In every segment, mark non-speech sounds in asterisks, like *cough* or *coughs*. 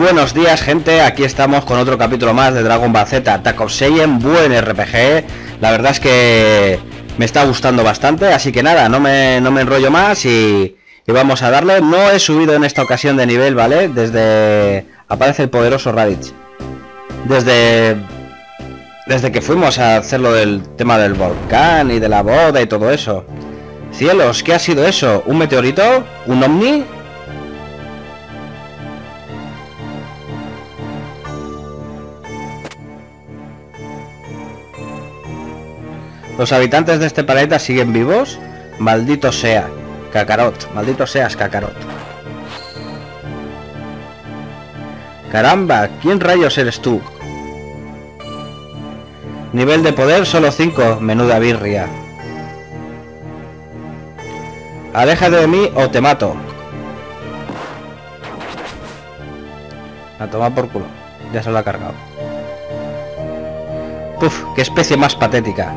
Buenos días gente, aquí estamos con otro capítulo más de Dragon Ball Z Attack of Saiyan, buen RPG La verdad es que me está gustando bastante, así que nada, no me, no me enrollo más y, y vamos a darle No he subido en esta ocasión de nivel, ¿vale? Desde... aparece el poderoso Raditz Desde... Desde que fuimos a hacer lo del tema del volcán y de la boda y todo eso Cielos, ¿qué ha sido eso? ¿Un meteorito? ¿Un ovni? ¿Los habitantes de este planeta siguen vivos? Maldito sea. Kakarot. Maldito seas, Kakarot. Caramba, ¿quién rayos eres tú? Nivel de poder solo 5, menuda birria. Aléjate de mí o te mato. A tomar por culo. Ya se lo ha cargado. Puf, qué especie más patética.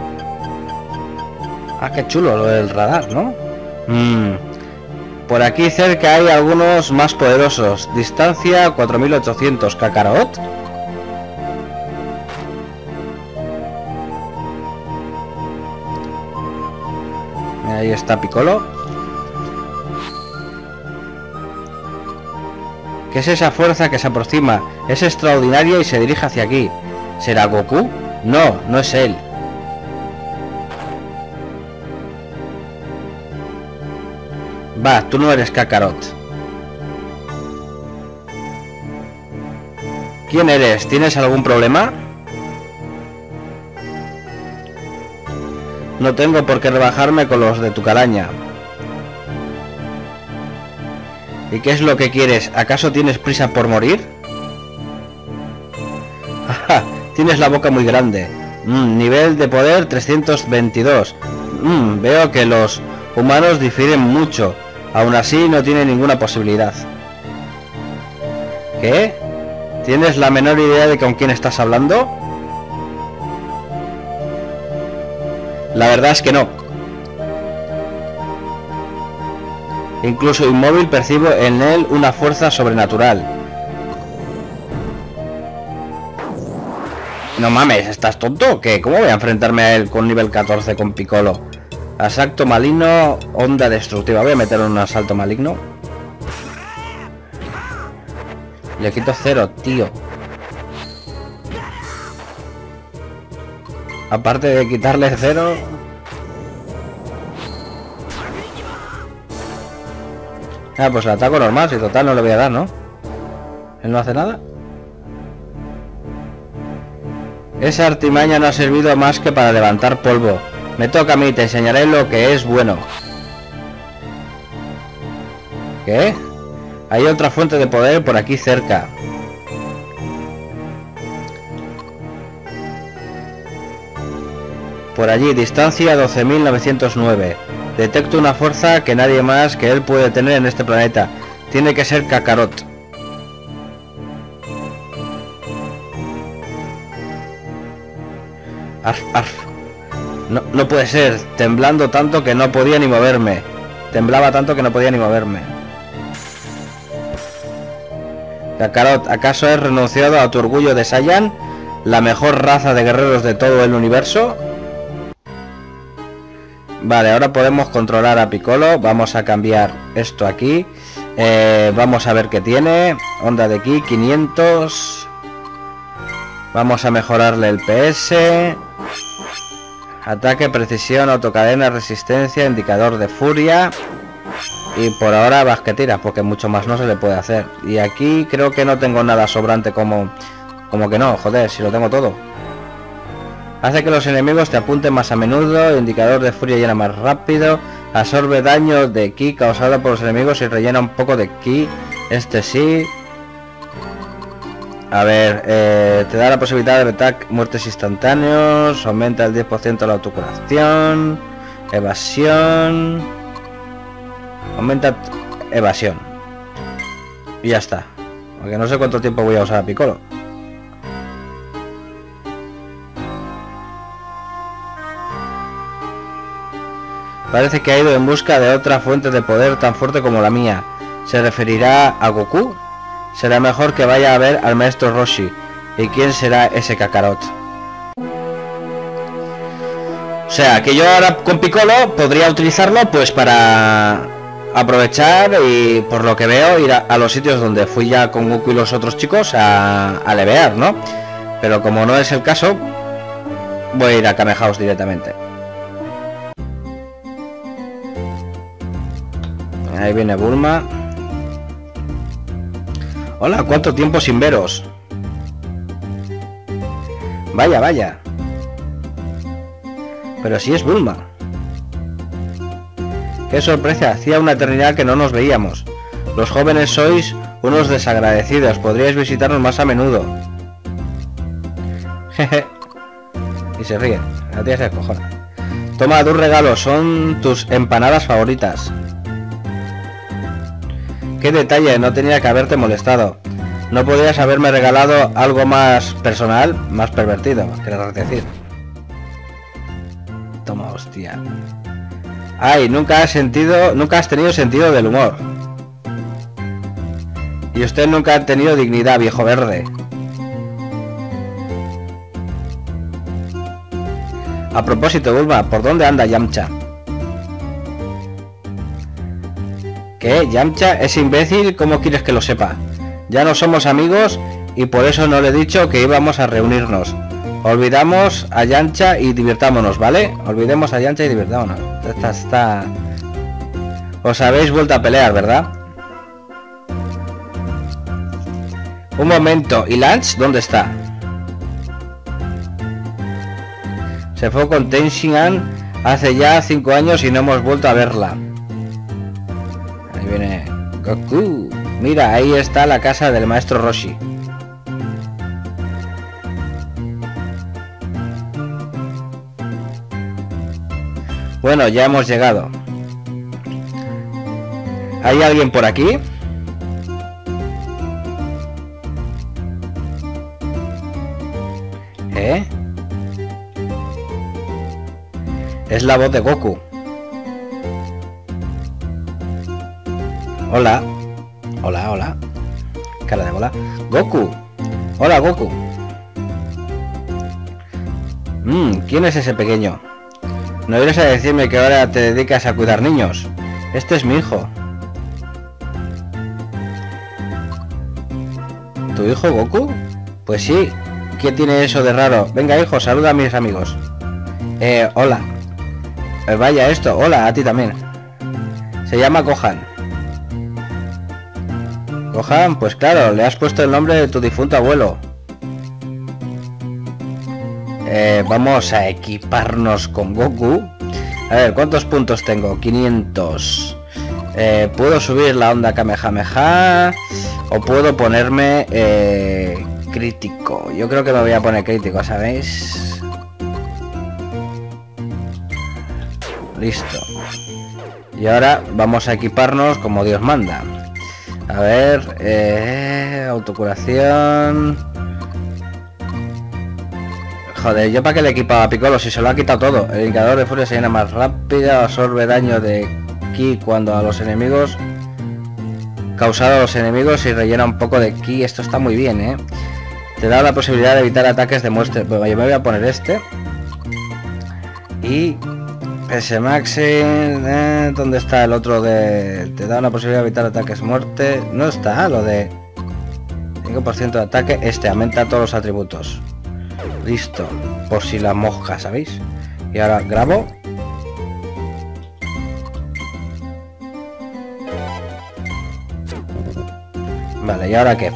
Ah, qué chulo lo del radar, ¿no? Mm. Por aquí cerca hay algunos más poderosos. Distancia 4800. Kakarot. Ahí está Piccolo. ¿Qué es esa fuerza que se aproxima? Es extraordinaria y se dirige hacia aquí. ¿Será Goku? No, no es él. Va, tú no eres Kakarot. ¿Quién eres? ¿Tienes algún problema? No tengo por qué rebajarme con los de tu calaña. ¿Y qué es lo que quieres? ¿Acaso tienes prisa por morir? *laughs* tienes la boca muy grande. Mm, nivel de poder 322. Mm, veo que los humanos difieren mucho. Aún así no tiene ninguna posibilidad. ¿Qué? ¿Tienes la menor idea de con quién estás hablando? La verdad es que no. Incluso inmóvil percibo en él una fuerza sobrenatural. No mames, ¿estás tonto? ¿Qué? ¿Cómo voy a enfrentarme a él con nivel 14 con Piccolo? Asalto maligno, onda destructiva. Voy a meter un asalto maligno. Le quito cero, tío. Aparte de quitarle cero... Ah, pues el ataco normal, si total no le voy a dar, ¿no? Él no hace nada. Esa artimaña no ha servido más que para levantar polvo. Me toca a mí, te enseñaré lo que es bueno. ¿Qué? Hay otra fuente de poder por aquí cerca. Por allí, distancia 12.909. Detecto una fuerza que nadie más que él puede tener en este planeta. Tiene que ser Kakarot. Arf, arf. No, puede ser, temblando tanto que no podía ni moverme. Temblaba tanto que no podía ni moverme. Kakarot, ¿acaso has renunciado a tu orgullo de Saiyan? ¿La mejor raza de guerreros de todo el universo? Vale, ahora podemos controlar a Piccolo. Vamos a cambiar esto aquí. Eh, vamos a ver qué tiene. Onda de aquí, 500. Vamos a mejorarle el PS. Ataque, precisión, autocadena, resistencia, indicador de furia. Y por ahora basquetira, porque mucho más no se le puede hacer. Y aquí creo que no tengo nada sobrante como... Como que no, joder, si lo tengo todo. Hace que los enemigos te apunten más a menudo, indicador de furia llena más rápido, absorbe daño de ki causado por los enemigos y rellena un poco de ki. Este sí, a ver, eh, te da la posibilidad de evitar muertes instantáneos, aumenta el 10% la autocuración, evasión, aumenta evasión. Y ya está. Porque no sé cuánto tiempo voy a usar a Piccolo. Parece que ha ido en busca de otra fuente de poder tan fuerte como la mía. ¿Se referirá a Goku? Será mejor que vaya a ver al maestro Roshi. ¿Y quién será ese Kakarot? O sea, que yo ahora con Piccolo podría utilizarlo pues para aprovechar y por lo que veo ir a, los sitios donde fui ya con Goku y los otros chicos a, a levear, ¿no? Pero como no es el caso, voy a ir a Kame directamente. Ahí viene Bulma. Hola, ¿cuánto tiempo sin veros? Vaya, vaya. Pero si es Bulma. Qué sorpresa, hacía una eternidad que no nos veíamos. Los jóvenes sois unos desagradecidos, podríais visitarnos más a menudo. *laughs* Jeje. y se ríe, la tía se escojona. Toma tus regalos, son tus empanadas favoritas. Qué detalle, no tenía que haberte molestado. No podrías haberme regalado algo más personal, más pervertido, querés decir. Toma, hostia. Ay, nunca has sentido, nunca has tenido sentido del humor. Y usted nunca ha tenido dignidad, viejo verde. A propósito, Bulma, ¿por dónde anda Yamcha? ¿Qué? ¿Yamcha es imbécil? ¿Cómo quieres que lo sepa? Ya no somos amigos y por eso no le he dicho que íbamos a reunirnos. Olvidamos a Yancha y divirtámonos, ¿vale? Olvidemos a Yancha y divirtámonos. Esta está... Os habéis vuelto a pelear, ¿verdad? Un momento, ¿y Lance dónde está? Se fue con Tenshinhan hace ya cinco años y no hemos vuelto a verla. Goku. Mira, ahí está la casa del maestro Roshi. Bueno, ya hemos llegado. ¿Hay alguien por aquí? ¿Eh? Es la voz de Goku. Hola. Hola, hola. Cara de bola. Goku. Hola, Goku. Mmm, ¿quién es ese pequeño? No vienes a decirme que ahora te dedicas a cuidar niños. Este es mi hijo. ¿Tu hijo Goku? Pues sí. ¿Qué tiene eso de raro? Venga, hijo, saluda a mis amigos. Eh, hola. Eh, vaya esto, hola, a ti también. Se llama Gohan. Gohan, pues claro, le has puesto el nombre de tu difunto abuelo. Eh, vamos a equiparnos con Goku. A ver, ¿cuántos puntos tengo? 500. Eh, puedo subir la onda Kamehameha o puedo ponerme eh, crítico. Yo creo que me voy a poner crítico, ¿sabéis? Listo. Y ahora vamos a equiparnos como Dios manda. A ver, eh, autocuración. Joder, yo para que le equipaba a Piccolo si se lo ha quitado todo. El indicador de furia se llena más rápido, absorbe daño de ki cuando a los enemigos causado a los enemigos y rellena un poco de ki. Esto está muy bien, ¿eh? Te da la posibilidad de evitar ataques de muestre. Pues yo me voy a poner este. Y ese Maxi, eh, ¿dónde está el otro de... Te da una posibilidad de evitar ataques muerte? No está, lo de... 5% de ataque, este aumenta todos los atributos. Listo, por si la mosca, ¿sabéis? Y ahora grabo. Vale, ¿y ahora qué?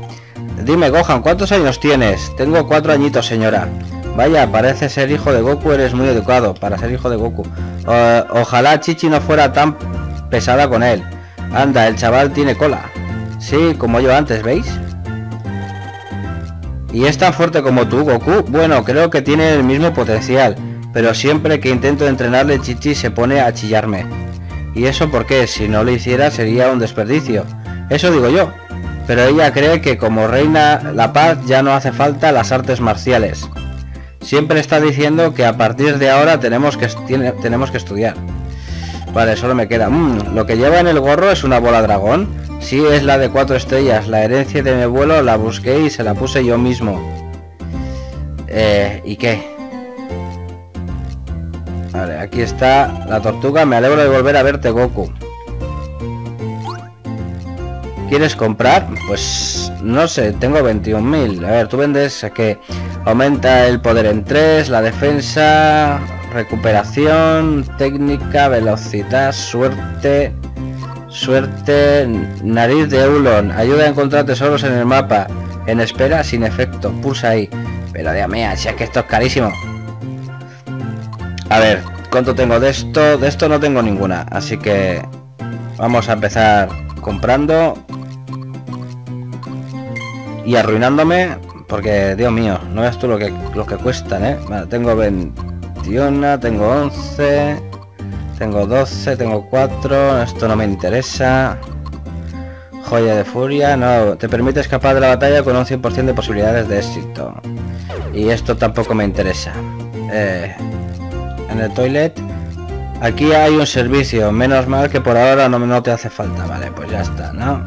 Dime, Gohan, ¿cuántos años tienes? Tengo cuatro añitos, señora. Vaya, parece ser hijo de Goku, eres muy educado para ser hijo de Goku. ojalá Chichi no fuera tan pesada con él. Anda, el chaval tiene cola. Sí, como yo antes, ¿veis? ¿Y es tan fuerte como tú, Goku? Bueno, creo que tiene el mismo potencial, pero siempre que intento entrenarle Chichi se pone a chillarme. ¿Y eso por qué? Si no lo hiciera sería un desperdicio. Eso digo yo. Pero ella cree que como reina la paz ya no hace falta las artes marciales. Siempre está diciendo que a partir de ahora tenemos que, tenemos que estudiar. Vale, solo me queda... Mm, lo que lleva en el gorro es una bola dragón. Sí, es la de cuatro estrellas. La herencia de mi abuelo la busqué y se la puse yo mismo. Eh, ¿Y qué? Vale, aquí está la tortuga. Me alegro de volver a verte, Goku. ¿Quieres comprar? Pues no sé, tengo 21.000. A ver, tú vendes a que aumenta el poder en 3, la defensa, recuperación, técnica, velocidad, suerte, suerte, nariz de Eulon, ayuda a encontrar tesoros en el mapa, en espera sin efecto, pulsa ahí. Pero Dios mío, si es que esto es carísimo. A ver, ¿cuánto tengo de esto? De esto no tengo ninguna, así que vamos a empezar comprando y arruinándome porque Dios mío no ves tú lo que lo que cuestan ¿eh? tengo 21 tengo 11 tengo 12 tengo 4 esto no me interesa. Joya de furia no te permite escapar de la batalla con un 100% de posibilidades de éxito. Y esto tampoco me interesa. Eh, en el toilet aquí hay un servicio menos mal que por ahora no te hace falta vale pues ya está no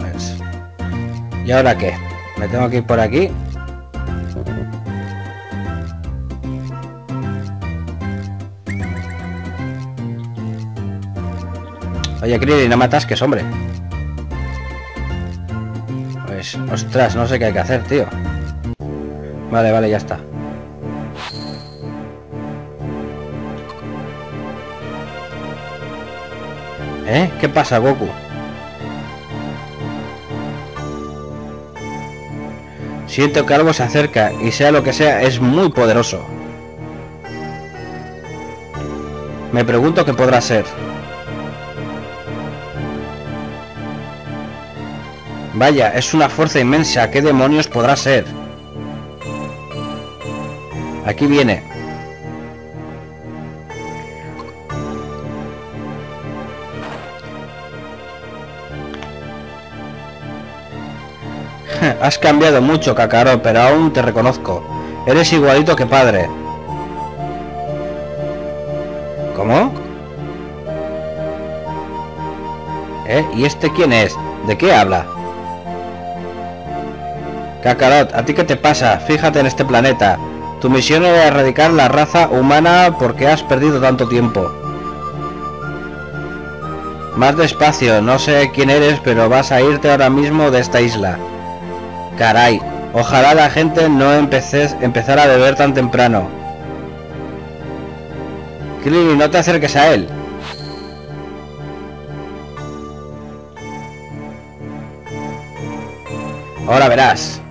y ahora qué me tengo que ir por aquí. Oye, Krillin, no matas que es hombre. Pues, ostras, no sé qué hay que hacer, tío. Vale, vale, ya está. ¿Eh? ¿Qué pasa, Goku? Siento que algo se acerca y sea lo que sea, es muy poderoso. Me pregunto qué podrá ser. Vaya, es una fuerza inmensa. ¿Qué demonios podrá ser? Aquí viene. *laughs* Has cambiado mucho, Kakarot, pero aún te reconozco. Eres igualito que padre. ¿Cómo? ¿Eh? ¿Y este quién es? ¿De qué habla? Kakarot, ¿a ti qué te pasa? Fíjate en este planeta. Tu misión era erradicar la raza humana porque has perdido tanto tiempo. Más despacio, no sé quién eres, pero vas a irte ahora mismo de esta isla. Caray, ojalá la gente no empeces, empezara a beber tan temprano. Krillin, no te acerques a él. Ahora verás.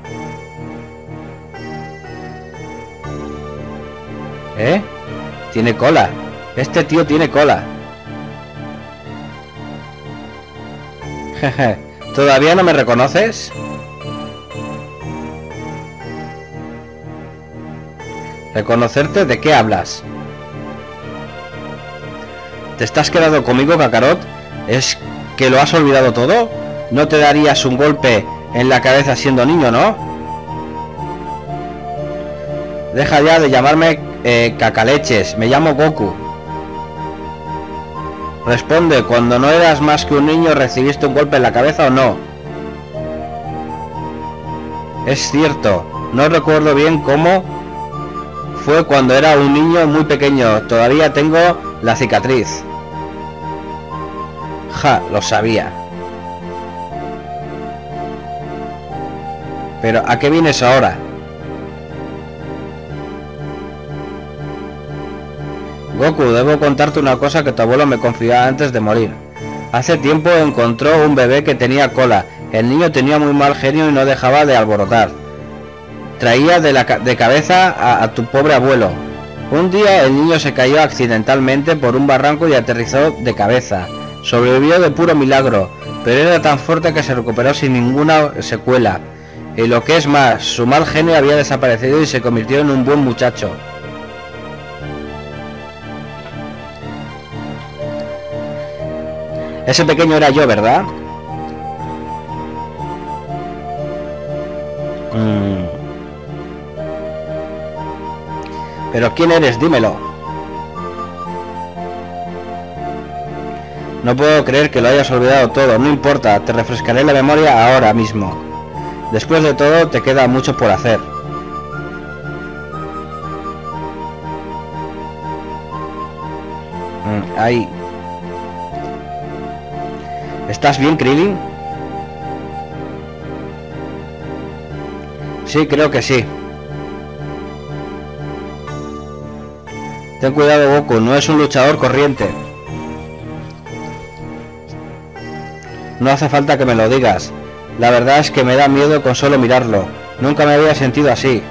¿Eh? Tiene cola. Este tío tiene cola. Jeje. ¿Todavía no me reconoces? ¿Reconocerte? ¿De qué hablas? ¿Te estás quedando conmigo, Kakarot? ¿Es que lo has olvidado todo? ¿No te darías un golpe en la cabeza siendo niño, no? Deja ya de llamarme eh, cacaleches, me llamo Goku. Responde, cuando no eras más que un niño, ¿recibiste un golpe en la cabeza o no? Es cierto, no recuerdo bien cómo fue cuando era un niño muy pequeño. Todavía tengo la cicatriz. Ja, lo sabía. Pero ¿a qué vienes ahora? Goku, debo contarte una cosa que tu abuelo me confió antes de morir. Hace tiempo encontró un bebé que tenía cola. El niño tenía muy mal genio y no dejaba de alborotar traía de, cabeza a tu pobre abuelo. Un día el niño se cayó accidentalmente por un barranco y aterrizó de cabeza. Sobrevivió de puro milagro, pero era tan fuerte que se recuperó sin ninguna secuela. Y lo que es más, su mal genio había desaparecido y se convirtió en un buen muchacho. Ese pequeño era yo, ¿verdad? Mm. ¿Pero quién eres? Dímelo. No puedo creer que lo hayas olvidado todo. No importa, te refrescaré la memoria ahora mismo. Después de todo, te queda mucho por hacer. Mm, ahí. ¿Estás bien, Krillin? Sí, creo que sí. Ten cuidado, Goku, no es un luchador corriente. No hace falta que me lo digas. La verdad es que me da miedo con solo mirarlo. Nunca me había sentido así.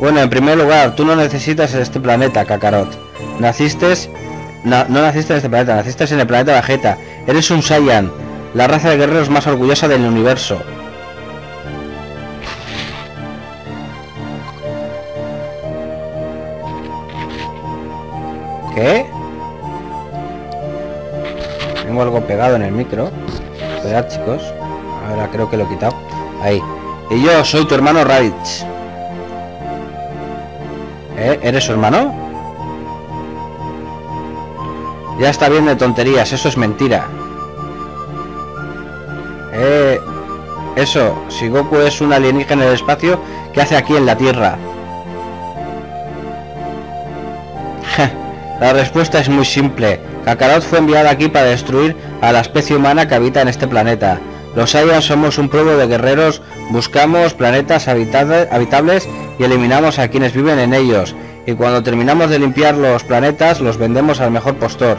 Bueno, en primer lugar, tú no necesitas este planeta, Kakarot. Naciste... no naciste en este planeta, naciste en el planeta Vegeta. Eres un Saiyan, la raza de guerreros más orgullosa del universo. ¿Qué? Tengo algo pegado en el micro. Esperad, chicos. Ahora creo que lo he quitado. Ahí. Y yo soy tu hermano Raditz. ¿Eh? ¿Eres su hermano? Ya está bien de tonterías, eso es mentira. Eh, eso, si Goku es un alienígena en el espacio, ¿qué hace aquí en la Tierra? La respuesta es muy simple. Kakarot fue enviado aquí para destruir a la especie humana que habita en este planeta. Los Saiyans somos un pueblo de guerreros, buscamos planetas habitables y eliminamos a quienes viven en ellos. Y cuando terminamos de limpiar los planetas, los vendemos al mejor postor.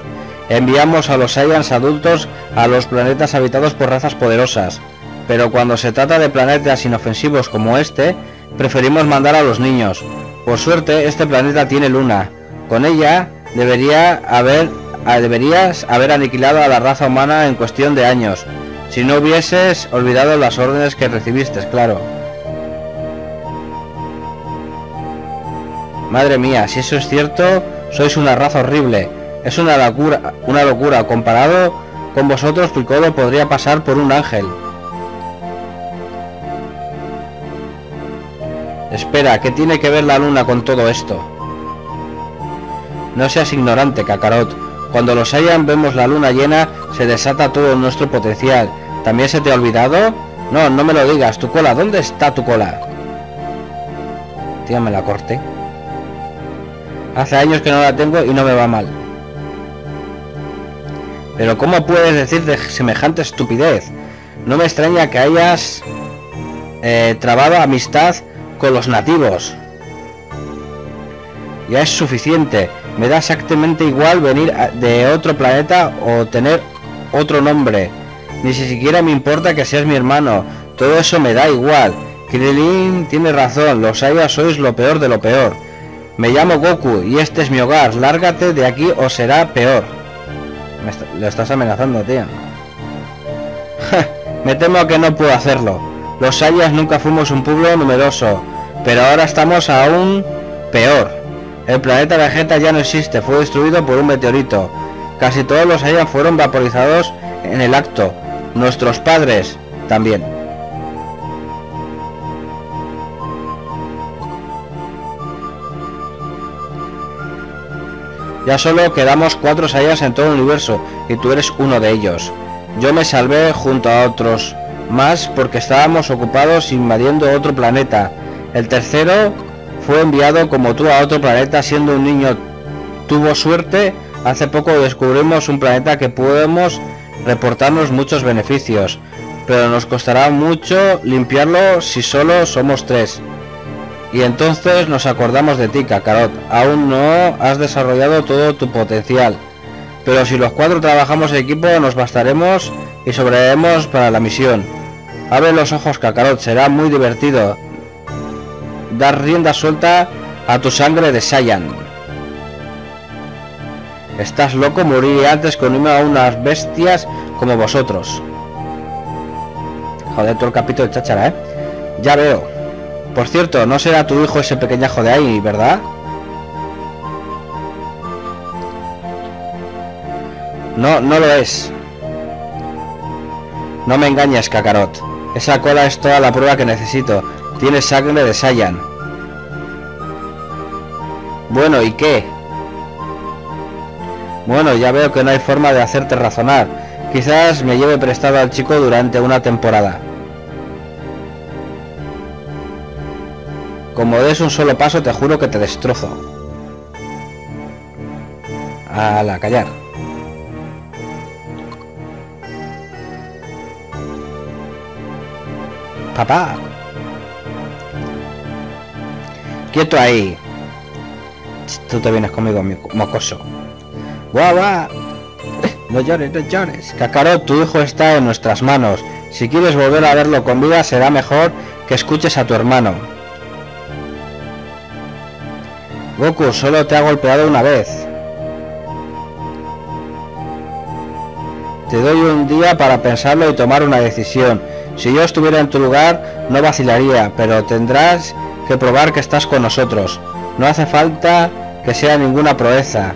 Enviamos a los Saiyans adultos a los planetas habitados por razas poderosas. Pero cuando se trata de planetas inofensivos como este, preferimos mandar a los niños. Por suerte, este planeta tiene luna. Con ella debería haber deberías haber aniquilado a la raza humana en cuestión de años, si no hubieses olvidado las órdenes que recibiste, claro. Madre mía, si eso es cierto, sois una raza horrible. Es una locura, una locura. Comparado con vosotros, Piccolo podría pasar por un ángel. Espera, ¿qué tiene que ver la luna con todo esto? No seas ignorante, Kakarot. Cuando los hayan vemos la luna llena, se desata todo nuestro potencial. ¿También se te ha olvidado? No, no me lo digas. Tu cola, ¿dónde está tu cola? Tírame la corte. Hace años que no la tengo y no me va mal. Pero ¿cómo puedes decir de semejante estupidez? No me extraña que hayas eh, trabado amistad con los nativos. Ya es suficiente. Me da exactamente igual venir de otro planeta o tener otro nombre. Ni siquiera me importa que seas mi hermano. Todo eso me da igual. Krillin tiene razón. Los Aya sois lo peor de lo peor. Me llamo Goku y este es mi hogar. Lárgate de aquí o será peor. Lo estás amenazando, tío. *laughs* me temo que no puedo hacerlo. Los Sayas nunca fuimos un pueblo numeroso, pero ahora estamos aún peor. El planeta Vegeta ya no existe, fue destruido por un meteorito. Casi todos los Saiyan fueron vaporizados en el acto. Nuestros padres también. Ya solo quedamos cuatro Saiyans en todo el universo y tú eres uno de ellos. Yo me salvé junto a otros más porque estábamos ocupados invadiendo otro planeta. El tercero fue enviado como tú a otro planeta siendo un niño. Tuvo suerte. Hace poco descubrimos un planeta que podemos reportarnos muchos beneficios, pero nos costará mucho limpiarlo si solo somos tres. Y entonces nos acordamos de ti, Kakarot. Aún no has desarrollado todo tu potencial. Pero si los cuatro trabajamos en equipo nos bastaremos y sobraremos para la misión. Abre los ojos, Kakarot. Será muy divertido dar rienda suelta a tu sangre de Saiyan. Estás loco, morir antes que unirme a unas bestias como vosotros. Joder, todo el capítulo de cháchara, ¿eh? Ya veo. Por cierto, no será tu hijo ese pequeñajo de ahí, ¿verdad? No, no lo es. No me engañes, Kakarot. Esa cola es toda la prueba que necesito. Tiene sangre de Saiyan. Bueno, ¿y qué? Bueno, ya veo que no hay forma de hacerte razonar. Quizás me lleve prestado al chico durante una temporada. Como des un solo paso, te juro que te destrozo. A la callar. Papá. Quieto ahí. Tú te vienes conmigo, mi mocoso. ¡Guau, guau! No llores, no llores. Kakarot, tu hijo está en nuestras manos. Si quieres volver a verlo con vida, será mejor que escuches a tu hermano. Goku, solo te ha golpeado una vez. Te doy un día para pensarlo y tomar una decisión. Si yo estuviera en tu lugar, no vacilaría, pero tendrás que probar que estás con nosotros. No hace falta que sea ninguna proeza.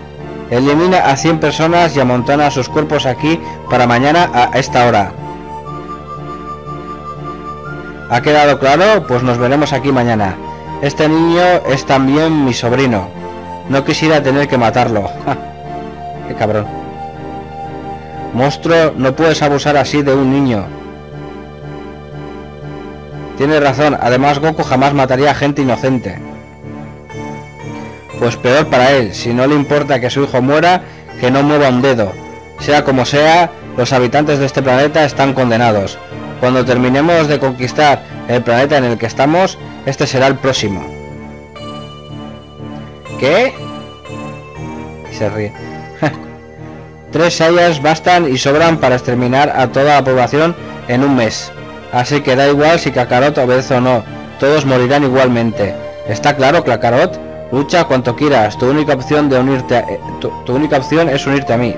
Elimina a 100 personas y amontona sus cuerpos aquí para mañana a esta hora. ¿Ha quedado claro? Pues nos veremos aquí mañana. Este niño es también mi sobrino. No quisiera tener que matarlo. *laughs* Qué cabrón. Monstruo, no puedes abusar así de un niño. Tiene razón, además Goku jamás mataría a gente inocente. Pues peor para él, si no le importa que su hijo muera, que no mueva un dedo. Sea como sea, los habitantes de este planeta están condenados. Cuando terminemos de conquistar el planeta en el que estamos, este será el próximo. ¿Qué? se ríe. *laughs* Tres sayas bastan y sobran para exterminar a toda la población en un mes. Así que da igual si Kakarot obedece o no, todos morirán igualmente. ¿Está claro, Kakarot? Lucha cuanto quieras, tu única opción de unirte eh, tu, única opción es unirte a mí.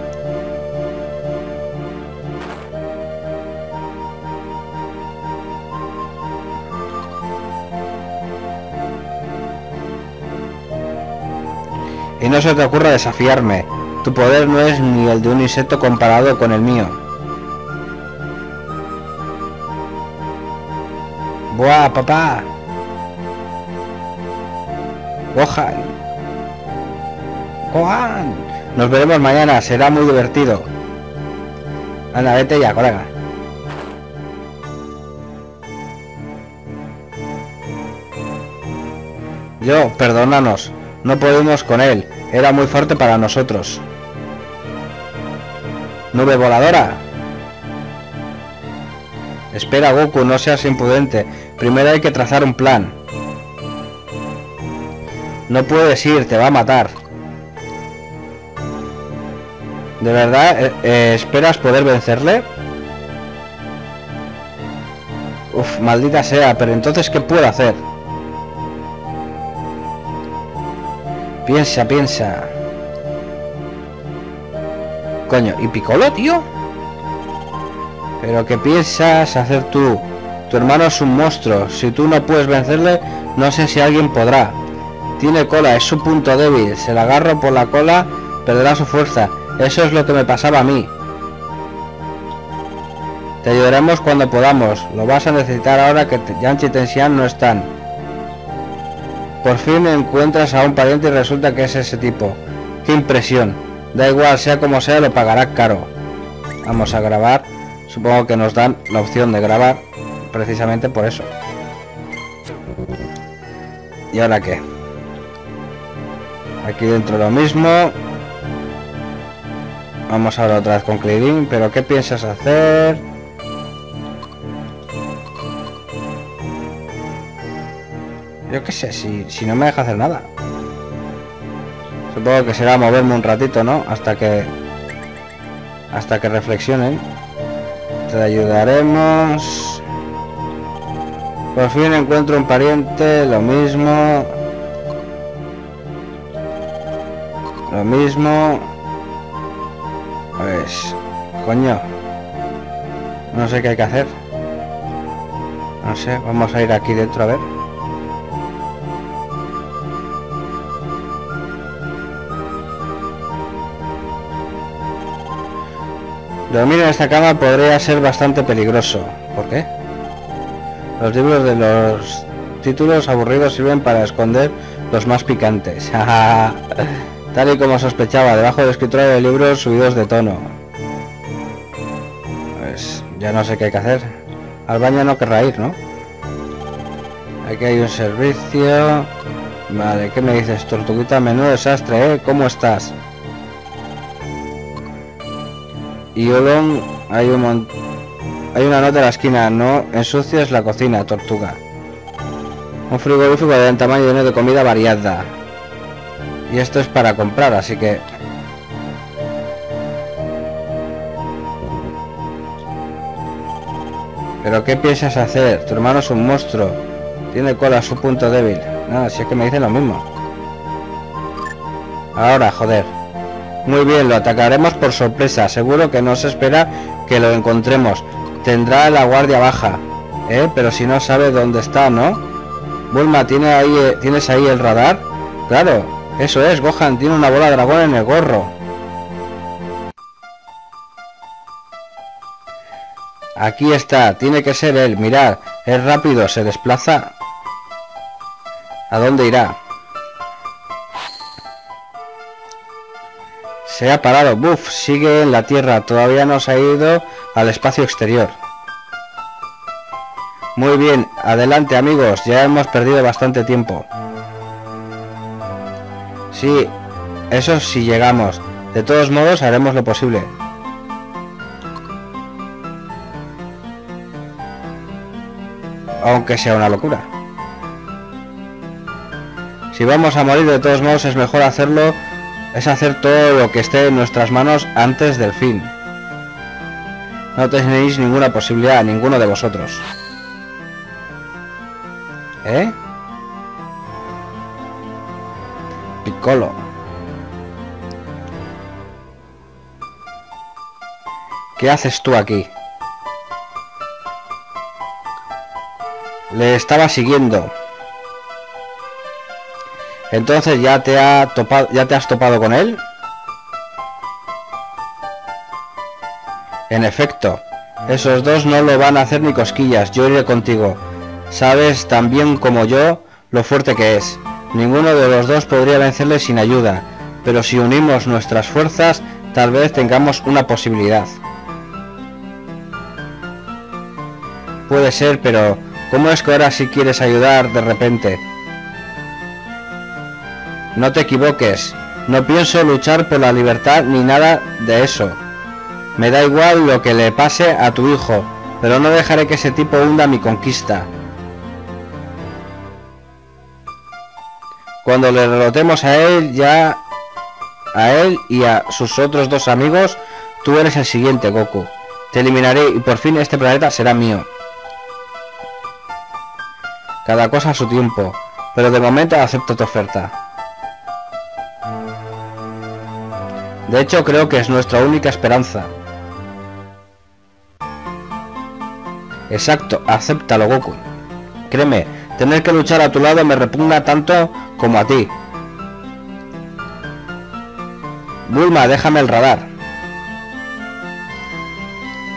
Y no se te ocurra desafiarme. Tu poder no es ni el de un insecto comparado con el mío. ¡Buah, papá! ¡Gohan! ¡Gohan! Nos veremos mañana, será muy divertido. Anda, vete ya, colega. Yo, perdónanos, no podemos con él, era muy fuerte para nosotros. Nube voladora. Espera, Goku, no seas impudente. Primero hay que trazar un plan. No puedes ir, te va a matar. ¿De verdad eh, eh, esperas poder vencerle? Uf, maldita sea, pero entonces ¿qué puedo hacer? Piensa, piensa. Coño, ¿y Piccolo, tío? ¿Pero qué piensas hacer tú? Tu hermano es un monstruo. Si tú no puedes vencerle, no sé si alguien podrá. Tiene cola, es su punto débil. Se la agarro por la cola, perderá su fuerza. Eso es lo que me pasaba a mí. Te ayudaremos cuando podamos. Lo vas a necesitar ahora que Yanchi y Tensian no están. Por fin encuentras a un pariente y resulta que es ese tipo. Qué impresión. Da igual, sea como sea, lo pagará caro. Vamos a grabar. Supongo que nos dan la opción de grabar precisamente por eso. ¿Y ahora qué? Aquí dentro lo mismo. Vamos ahora otra vez con Clearing, pero ¿qué piensas hacer? Yo qué sé, si, si no me deja hacer nada. Supongo que será moverme un ratito, ¿no? Hasta que... Hasta que reflexionen. Te ayudaremos. Por fin encuentro un pariente, lo mismo. Lo mismo. Pues... Coño. No sé qué hay que hacer. No sé, vamos a ir aquí dentro a ver. Dormir en esta cama podría ser bastante peligroso. ¿Por qué? Los libros de los títulos aburridos sirven para esconder los más picantes. *laughs* Tal y como sospechaba, debajo del escritorio de libros subidos de tono. Pues ya no sé qué hay que hacer. Al baño no querrá ir, ¿no? Aquí hay un servicio. Vale, ¿qué me dices? Tortuguita, menudo desastre, ¿eh? ¿Cómo estás? Y Olon, hay un hay una nota en la esquina, no ensucias la cocina, tortuga. Un frigorífico de tamaño lleno de comida variada. Y esto es para comprar, así que... ¿Pero qué piensas hacer? Tu hermano es un monstruo. Tiene cola su punto débil. Nada, si es que me dicen lo mismo. Ahora, joder. Muy bien, lo atacaremos por sorpresa. Seguro que no se espera que lo encontremos. Tendrá la guardia baja. ¿Eh? Pero si no sabe dónde está, ¿no? Bulma, ¿tiene ahí, eh, ¿tienes ahí el radar? Claro, eso es, Gohan tiene una bola de dragón en el gorro. Aquí está, tiene que ser él, mirad, es rápido, se desplaza. ¿A dónde irá? Se ha parado, buf, sigue en la Tierra, todavía no se ha ido al espacio exterior. Muy bien, adelante amigos, ya hemos perdido bastante tiempo. Sí, eso sí llegamos. De todos modos, haremos lo posible. Aunque sea una locura. Si vamos a morir de todos modos, es mejor hacerlo, es hacer todo lo que esté en nuestras manos antes del fin. No tenéis ninguna posibilidad, ninguno de vosotros. ¿Eh? Piccolo. ¿Qué haces tú aquí? Le estaba siguiendo. Entonces ya te ha topado, ya te has topado con él. En efecto, esos dos no lo van a hacer ni cosquillas. Yo iré contigo. Sabes tan bien como yo lo fuerte que es. Ninguno de los dos podría vencerle sin ayuda, pero si unimos nuestras fuerzas, tal vez tengamos una posibilidad. Puede ser, pero ¿cómo es que ahora si quieres ayudar de repente? No te equivoques, no pienso luchar por la libertad ni nada de eso. Me da igual lo que le pase a tu hijo, pero no dejaré que ese tipo hunda mi conquista. Cuando le derrotemos a él, ya a él y a sus otros dos amigos, tú eres el siguiente, Goku. Te eliminaré y por fin este planeta será mío. Cada cosa a su tiempo, pero de momento acepto tu oferta. De hecho, creo que es nuestra única esperanza. Exacto, acéptalo, Goku. Créeme, tener que luchar a tu lado me repugna tanto como a ti. Bulma, déjame el radar.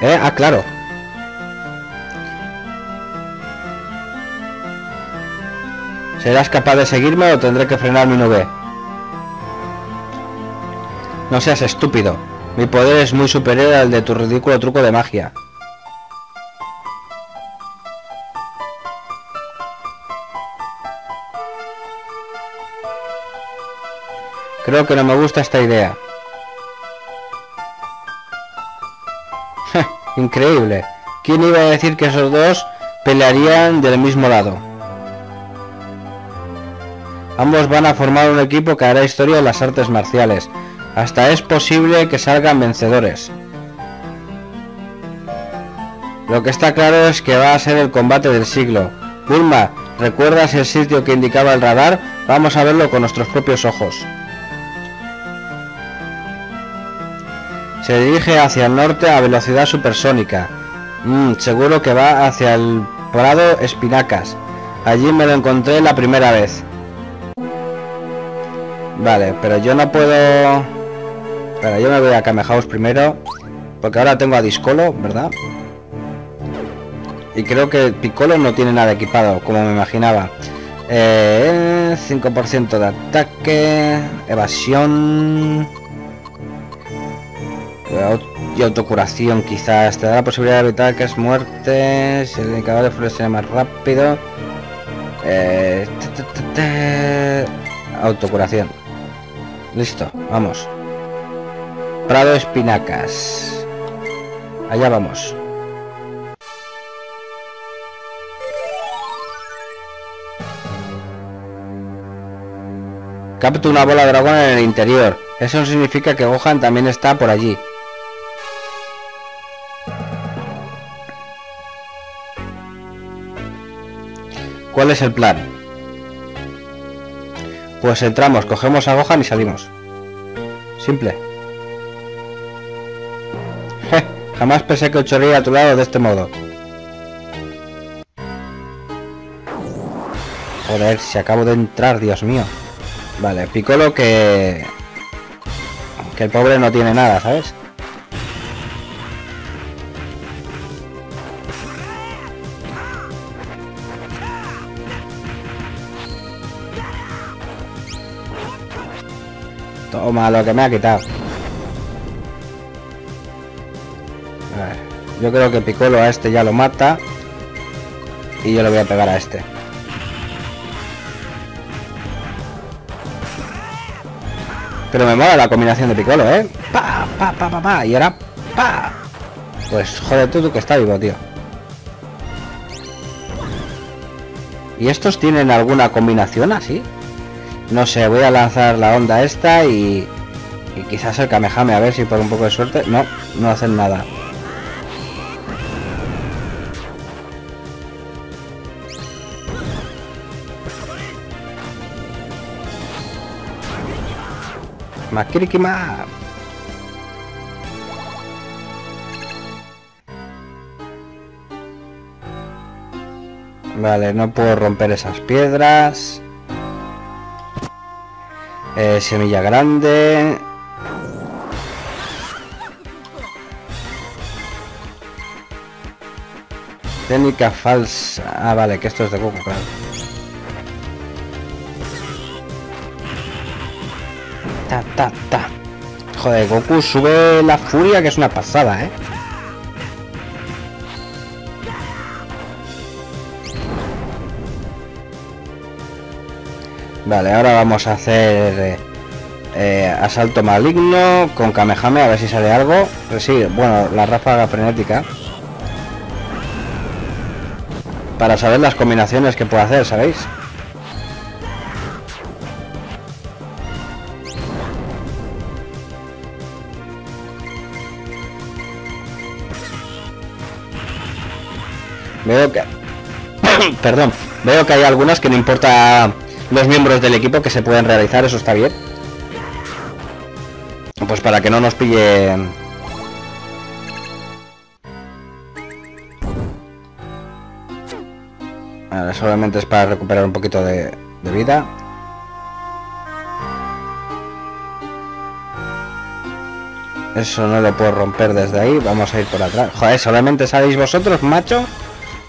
Eh, ah, claro. ¿Serás capaz de seguirme o tendré que frenar mi nube? No seas estúpido. Mi poder es muy superior al de tu ridículo truco de magia. Creo que no me gusta esta idea. Increíble. ¿Quién iba a decir que esos dos pelearían del mismo lado? Ambos van a formar un equipo que hará historia en las artes marciales. Hasta es posible que salgan vencedores. Lo que está claro es que va a ser el combate del siglo. Bulma, ¿recuerdas el sitio que indicaba el radar? Vamos a verlo con nuestros propios ojos. Se dirige hacia el norte a velocidad supersónica. Mm, seguro que va hacia el Prado Espinacas. Allí me lo encontré la primera vez. Vale, pero yo no puedo... Pero yo me voy a Kamehaus primero. Porque ahora tengo a Discolo, ¿verdad? Y creo que Piccolo no tiene nada equipado, como me imaginaba. Eh, ataque, 5% de ataque, evasión y autocuración quizás. Te da la posibilidad de evitar que es muerte, si el indicador de más rápido. Eh, autocuración. Listo, vamos. Prado Espinacas. Allá vamos. Capta una bola de dragón en el interior. Eso significa que Gohan también está por allí. ¿Cuál es el plan? Pues entramos, cogemos a Gohan y salimos. Simple. Jamás pensé que echaría a tu lado de este modo. Joder, si acabo de entrar, Dios mío. Vale, Piccolo que... Que el pobre no tiene nada, ¿sabes? Toma lo que me ha quitado. Yo creo que Piccolo a este ya lo mata. Y yo le voy a pegar a este. Pero me mola la combinación de Piccolo, ¿eh? Pa, pa, pa, pa, pa. Y ahora, pa. Pues joder tú, tú que está vivo, tío. ¿Y estos tienen alguna combinación así? No sé, voy a lanzar la onda esta y... Y quizás el Kamehame, a ver si por un poco de suerte... No, no hacen nada. Makirikima. Vale, no puedo romper esas piedras. Eh, semilla grande. Técnica falsa. Ah, vale, que esto es de Goku, claro. Ta, ta, ta. Joder, Goku sube la furia que es una pasada, ¿eh? Vale, ahora vamos a hacer eh, eh, asalto maligno con Kamehame, a ver si sale algo. Pues sí, bueno, la ráfaga frenética. Para saber las combinaciones que puedo hacer, ¿sabéis? Veo que... *coughs* Perdón, veo que hay algunas que no importa los miembros del equipo que se pueden realizar, eso está bien. Pues para que no nos pille... Solamente es para recuperar un poquito de, de vida. Eso no lo puedo romper desde ahí. Vamos a ir por atrás. Joder, solamente sabéis vosotros, macho.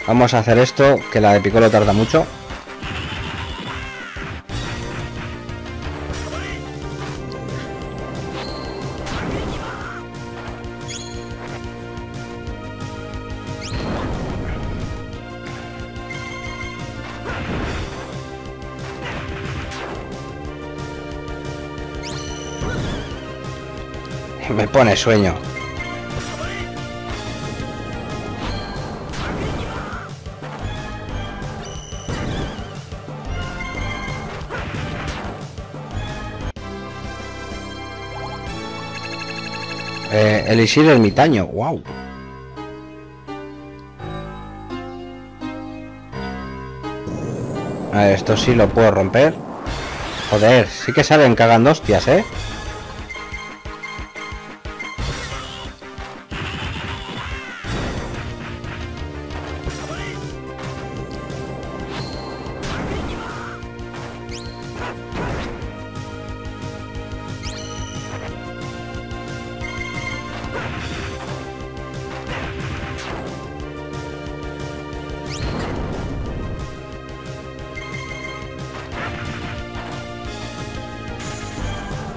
Vamos a hacer esto, que la de Piccolo tarda mucho. *laughs* Me pone sueño. Eh, Elixir ermitaño, wow. Esto sí lo puedo romper. Joder, sí que salen cagando hostias, ¿eh?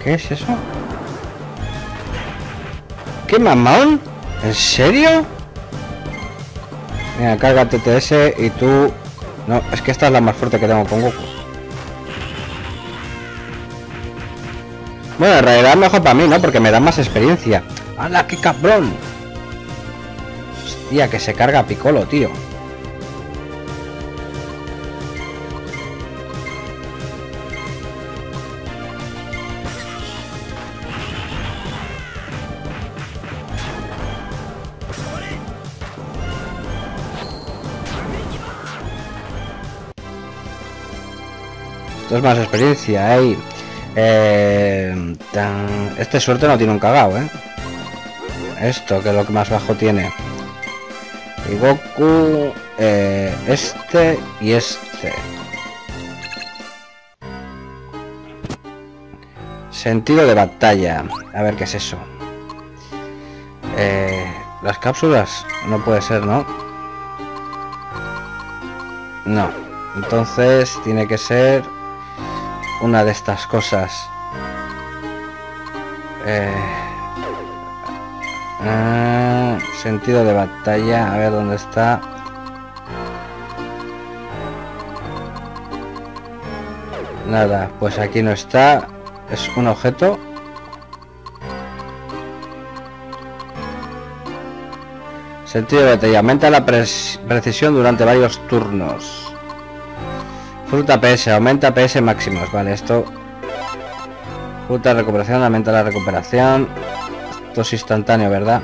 ¿Qué es eso? ¿Qué mamón? ¿En serio? Mira, carga TTS y tú... No, es que esta es la más fuerte que tengo con Goku. Bueno, en realidad mejor para mí, ¿no? Porque me da más experiencia. ¡Hala, qué cabrón! Hostia, que se carga Piccolo, tío. Más experiencia, ¿eh? eh Este suerte no tiene un cagao, ¿eh? Esto, que es lo que más bajo tiene. Y Goku, eh, este y este. Sentido de batalla. A ver qué es eso. Eh, las cápsulas no puede ser, ¿no? No. Entonces tiene que ser una de estas cosas. Eh, ah, sentido de batalla, a ver dónde está. Nada, pues aquí no está. Es un objeto. Sentido de batalla. Aumenta la precisión durante varios turnos. Fruta PS, aumenta PS máximos. Vale, esto... Fruta recuperación, aumenta la recuperación. Esto es instantáneo, ¿verdad?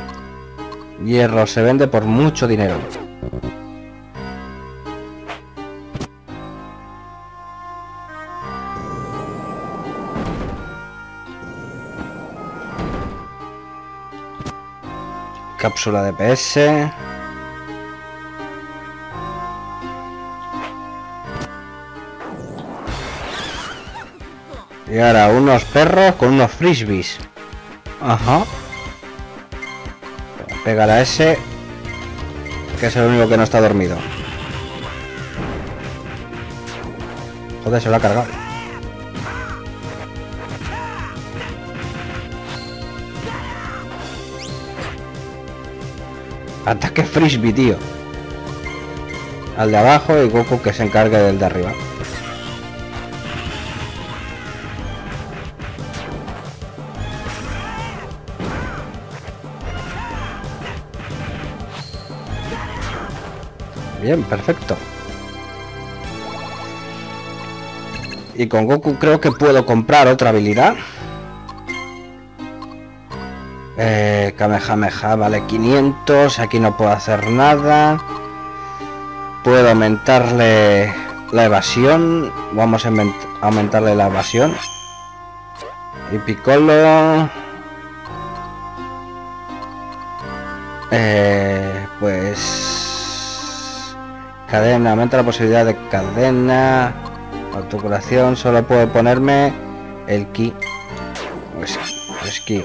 Hierro se vende por mucho dinero. Cápsula de PS. Y ahora unos perros con unos frisbees. Ajá. Pegar a ese. Que es el único que no está dormido. Joder, se lo ha cargado. Ataque frisbee, tío. Al de abajo y Goku que se encargue del de arriba. Bien, perfecto. Y con Goku creo que puedo comprar otra habilidad. Eh, Kamehameha vale 500. Aquí no puedo hacer nada. Puedo aumentarle la evasión. Vamos a aumentarle la evasión. Y Piccolo... Eh, pues Cadena, aumenta la posibilidad de cadena. Autocuración, solo puedo ponerme el ki. Pues, pues ki.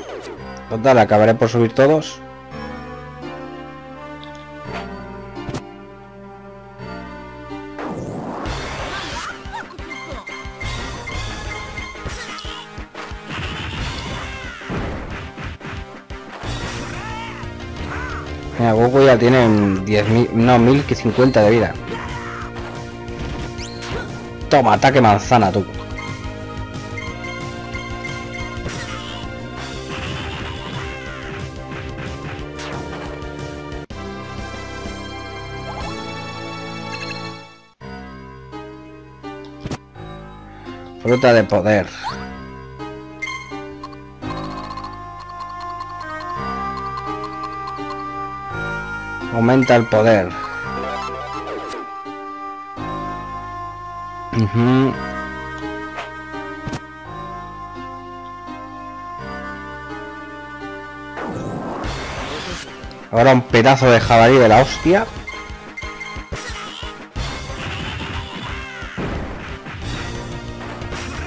Total, acabaré por subir todos. Mira, Goku ya tiene 10.000, no, 1050 de vida. Toma, ataque manzana, tú. Fruta de poder. Aumenta el poder. Ahora un pedazo de jabalí de la hostia.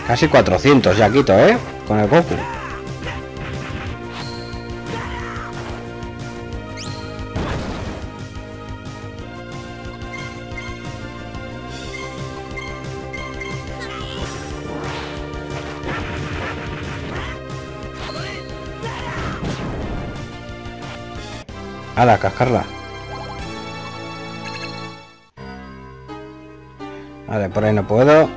Casi 400 ya quito, ¿eh? Con el Goku. A la cascarla. Vale, por ahí no puedo.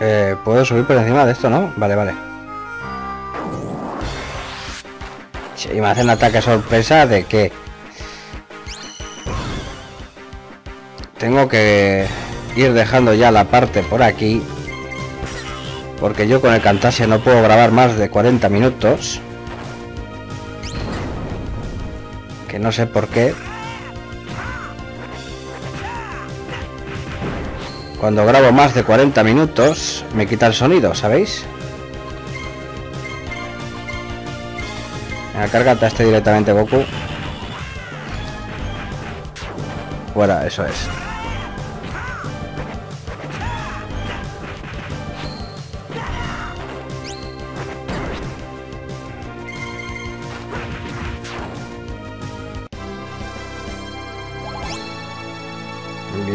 Eh, puedo subir por encima de esto, ¿no? Vale, vale. Y me hacen ataque sorpresa de que tengo que ir dejando ya la parte por aquí porque yo con el Camtasia no puedo grabar más de 40 minutos. Que no sé por qué. Cuando grabo más de 40 minutos me quita el sonido, ¿sabéis? Cárgate a este directamente Goku. Fuera, eso es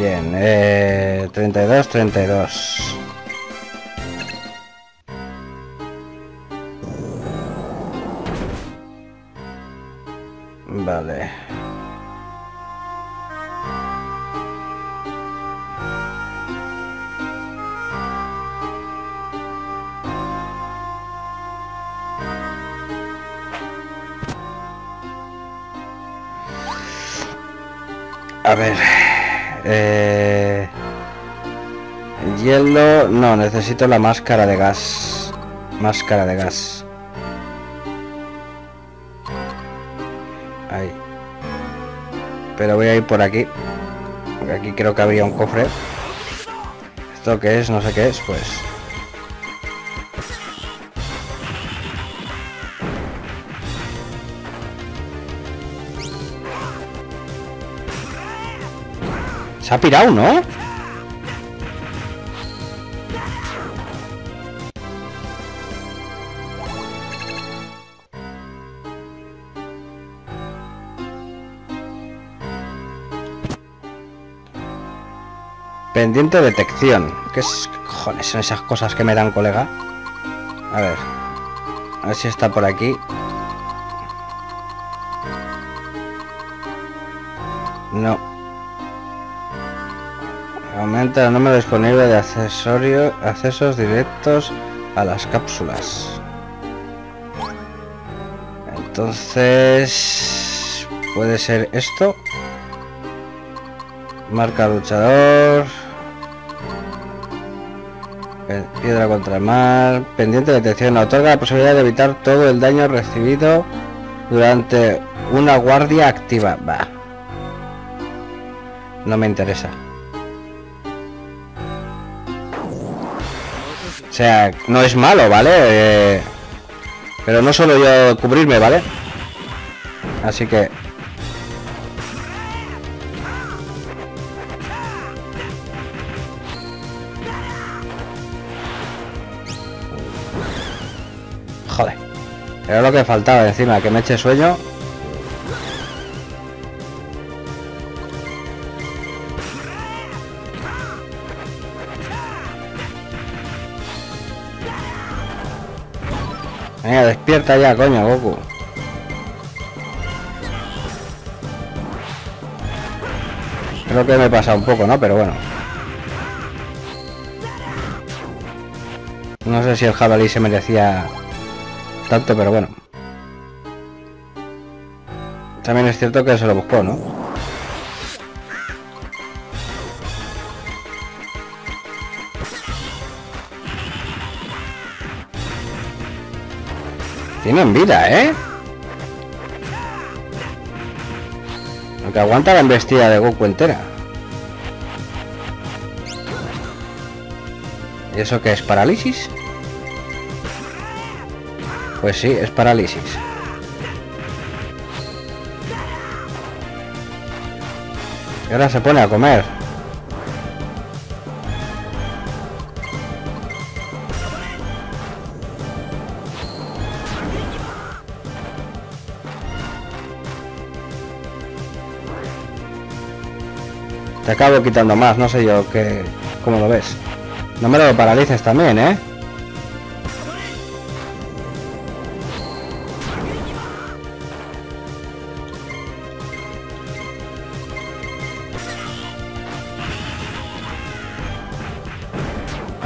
Bien, eh, 32, 32. Vale. A ver. No, necesito la máscara de gas. Máscara de gas. Ahí. Pero voy a ir por aquí. Porque aquí creo que habría un cofre. ¿Esto qué es? No sé qué es, pues. Se ha pirado, ¿no? Pendiente detección. ¿Qué es? cojones son esas cosas que me dan, colega? A ver. A ver si está por aquí. No. Aumenta el número disponible de accesorios, accesos directos a las cápsulas. Entonces... Puede ser esto. Marca luchador. Piedra contra el mar. Pendiente de detección. Otorga la posibilidad de evitar todo el daño recibido durante una guardia activa. Va. No me interesa. O sea, no es malo, ¿vale? Eh, pero no solo yo cubrirme, ¿vale? Así que... faltaba encima, que me eche sueño. Venga, despierta ya, coño, Goku. Creo que me pasa un poco, ¿no? Pero bueno. No sé si el jabalí se merecía tanto, pero bueno. También es cierto que se lo buscó, ¿no? Tienen vida, ¿eh? Aunque aguanta la embestida de Goku entera. ¿Y eso qué es? ¿Parálisis? Pues sí, es parálisis. Y ahora se pone a comer. Te acabo quitando más, no sé yo qué, cómo lo ves. No me lo paralices también, ¿eh?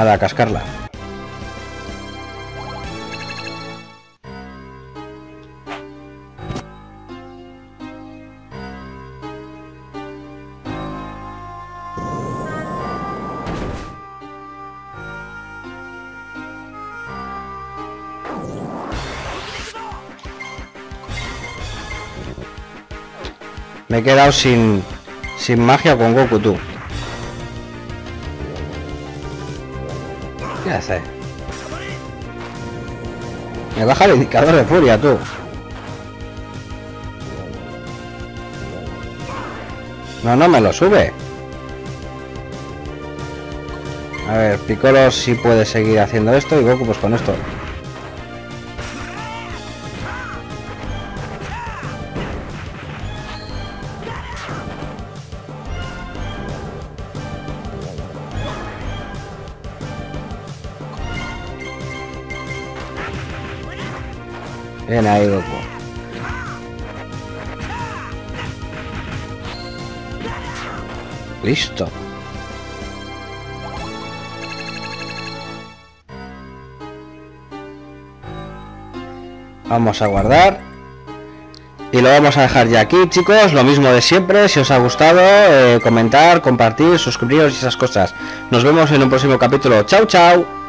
A la cascarla. Me he quedado sin, sin magia con Goku, tú. ¿Qué hace? Me baja el indicador de furia, tú. No, no, me lo sube. A ver, Piccolo sí puede seguir haciendo esto y Goku pues con esto. Listo. Vamos a guardar. Y lo vamos a dejar ya aquí, chicos. Lo mismo de siempre. Si os ha gustado, eh, comentar, compartir, suscribiros y esas cosas. Nos vemos en un próximo capítulo. Chao, chao.